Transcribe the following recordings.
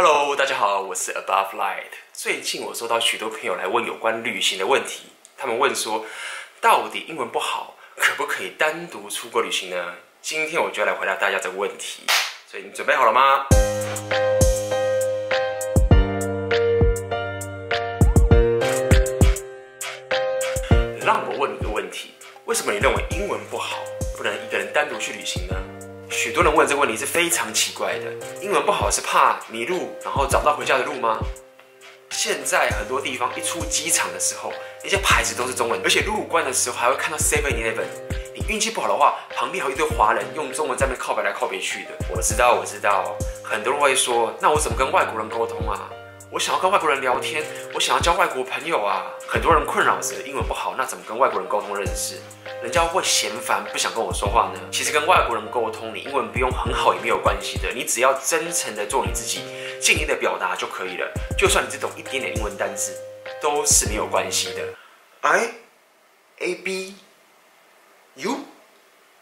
Hello，大家好，我是 Above Light。最近我收到许多朋友来问有关旅行的问题，他们问说，到底英文不好，可不可以单独出国旅行呢？今天我就要来回答大家这个问题，所以你准备好了吗？让我问你个问题，为什么你认为英文不好，不能一个人单独去旅行呢？许多人问这个问题是非常奇怪的。英文不好是怕迷路，然后找不到回家的路吗？现在很多地方一出机场的时候，那些牌子都是中文，而且入关的时候还会看到 Seven Eleven。你运气不好的话，旁边还有一堆华人用中文在那靠北来靠北去的。我知道，我知道，很多人会说，那我怎么跟外国人沟通啊？我想要跟外国人聊天，我想要交外国朋友啊。很多人困扰是英文不好，那怎么跟外国人沟通认识？人家会嫌烦，不想跟我说话呢。其实跟外国人沟通，你英文不用很好也没有关系的，你只要真诚的做你自己，尽力的表达就可以了。就算你只懂一点点英文单字，都是没有关系的。I A B You,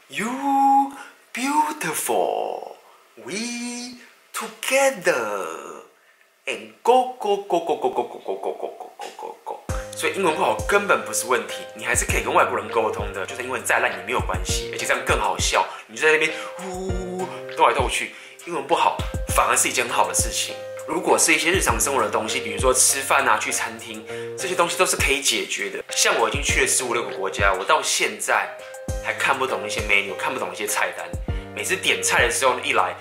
You beautiful We together and go go go go go go go go go go go go go。所以英文不好根本不是问题，你还是可以跟外国人沟通的，就算英文再烂也没有关系，而且这样更好笑。你就在那边呼斗来斗去，英文不好反而是一件很好的事情。如果是一些日常生活的东西，比如说吃饭啊、去餐厅，这些东西都是可以解决的。像我已经去了十五六个国家，我到现在还看不懂一些 menu，看不懂一些菜单。每次点菜的时候一来，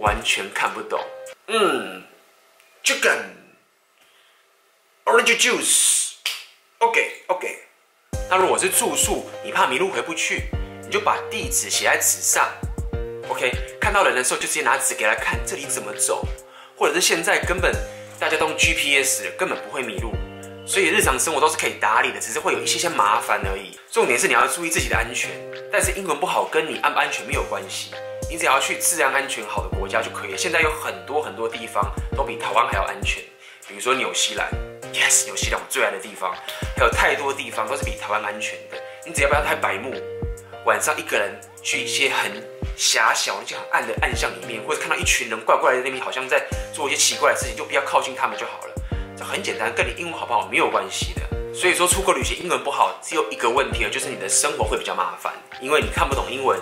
完全看不懂。嗯，chicken。Orange juice，OK OK。那如果是住宿，你怕迷路回不去，你就把地址写在纸上，OK。看到人的时候就直接拿纸给他看，这里怎么走，或者是现在根本大家都用 GPS，根本不会迷路，所以日常生活都是可以打理的，只是会有一些些麻烦而已。重点是你要注意自己的安全，但是英文不好跟你安不安全没有关系，你只要去治安安全好的国家就可以了。现在有很多很多地方都比台湾还要安全，比如说纽西兰。Yes，纽西兰我最爱的地方，还有太多地方都是比台湾安全的。你只要不要太白目，晚上一个人去一些很狭小、一些很暗的暗巷里面，或者看到一群人怪怪的那边，好像在做一些奇怪的事情，就不要靠近他们就好了。这很简单，跟你英文好不好没有关系的。所以说，出国旅行英文不好，只有一个问题，就是你的生活会比较麻烦，因为你看不懂英文。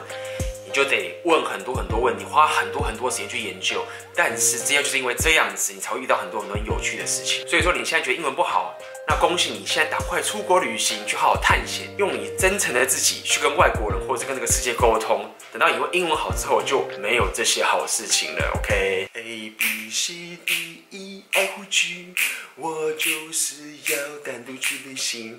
就得问很多很多问题，花很多很多时间去研究。但是这样就是因为这样子，你才会遇到很多很多有趣的事情。所以说你现在觉得英文不好，那恭喜你，现在赶快出国旅行，去好好探险，用你真诚的自己去跟外国人或者跟这个世界沟通。等到以后英文好之后，就没有这些好事情了。OK？A B C D E F G，我就是要单独去旅行。